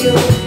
You.